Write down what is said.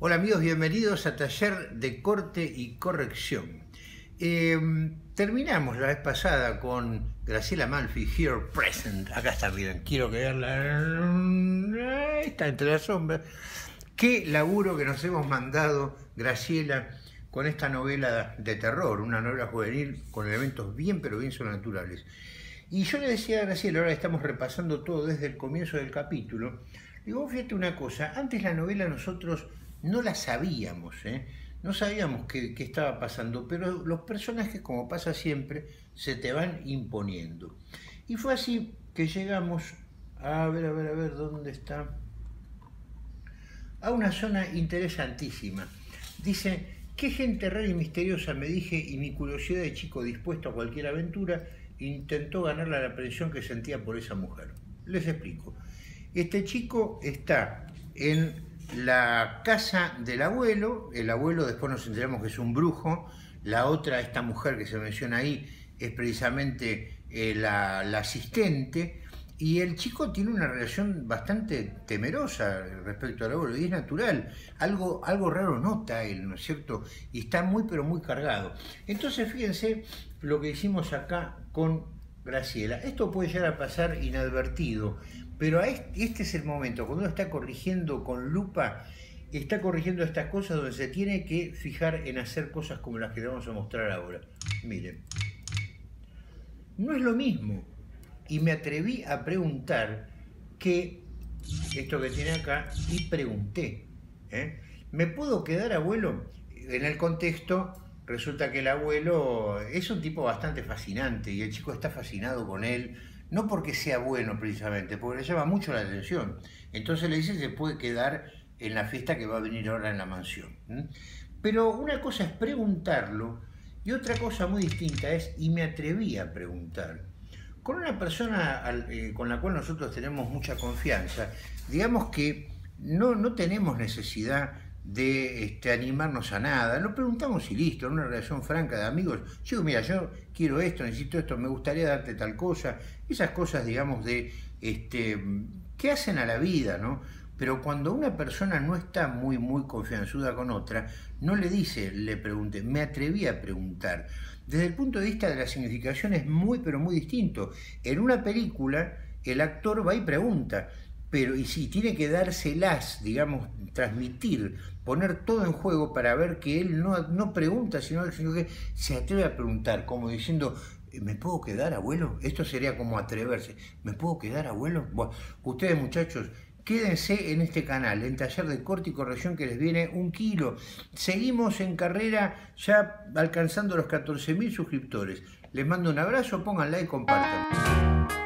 Hola amigos, bienvenidos a Taller de Corte y Corrección. Eh, terminamos la vez pasada con Graciela Malfi, Here Present. Acá está, miren, quiero que veanla. Está entre las sombras. Qué laburo que nos hemos mandado, Graciela, con esta novela de terror, una novela juvenil con elementos bien, pero bien sobrenaturales. Y yo le decía a Graciela, ahora estamos repasando todo desde el comienzo del capítulo. Digo, fíjate una cosa, antes la novela nosotros no la sabíamos, ¿eh? no sabíamos qué, estaba pasando, pero los personajes, como pasa siempre, se te van imponiendo. Y fue así que llegamos a ver, a ver, a ver, ¿dónde está? A una zona interesantísima. Dice, qué gente rara y misteriosa, me dije, y mi curiosidad de chico dispuesto a cualquier aventura intentó ganarle la presión que sentía por esa mujer. Les explico. Este chico está en la casa del abuelo, el abuelo después nos enteramos que es un brujo, la otra, esta mujer que se menciona ahí, es precisamente eh, la, asistente, y el chico tiene una relación bastante temerosa respecto al abuelo, y es natural, algo, algo raro nota él, ¿no es cierto? Y está muy, pero muy cargado. Entonces, fíjense lo que hicimos acá con Graciela. Esto puede llegar a pasar inadvertido, pero este es el momento, cuando uno está corrigiendo con lupa, está corrigiendo estas cosas donde se tiene que fijar en hacer cosas como las que le vamos a mostrar ahora. Miren, no es lo mismo. Y me atreví a preguntar que, esto que tiene acá, y pregunté, ¿eh? ¿me puedo quedar abuelo? En el contexto resulta que el abuelo es un tipo bastante fascinante y el chico está fascinado con él, no porque sea bueno precisamente, porque le llama mucho la atención. Entonces le dice que se puede quedar en la fiesta que va a venir ahora en la mansión. Pero una cosa es preguntarlo y otra cosa muy distinta es, y me atreví a preguntar, con una persona eh, con la cual nosotros tenemos mucha confianza, digamos que no, no tenemos necesidad de este, animarnos a nada. Lo preguntamos y listo, en una relación franca de amigos. Yo mira, yo quiero esto, necesito esto, me gustaría darte tal cosa. Esas cosas, digamos, de este, que hacen a la vida, ¿no? Pero cuando una persona no está muy, muy confianzuda con otra, no le dice, le pregunte, me atreví a preguntar. Desde el punto de vista de la significación es muy, pero muy distinto. En una película, el actor va y pregunta, pero y si tiene que dárselas, digamos, transmitir, poner todo en juego para ver que él no, no pregunta, sino, que se atreve a preguntar, como diciendo, ¿me puedo quedar, abuelo? Esto sería como atreverse, ¿me puedo quedar, abuelo? Ustedes muchachos, quédense en este canal, en taller de corte y corrección que les viene un kilo. Seguimos en carrera ya alcanzando los 14.000 suscriptores. Les mando un abrazo, pongan like compartan.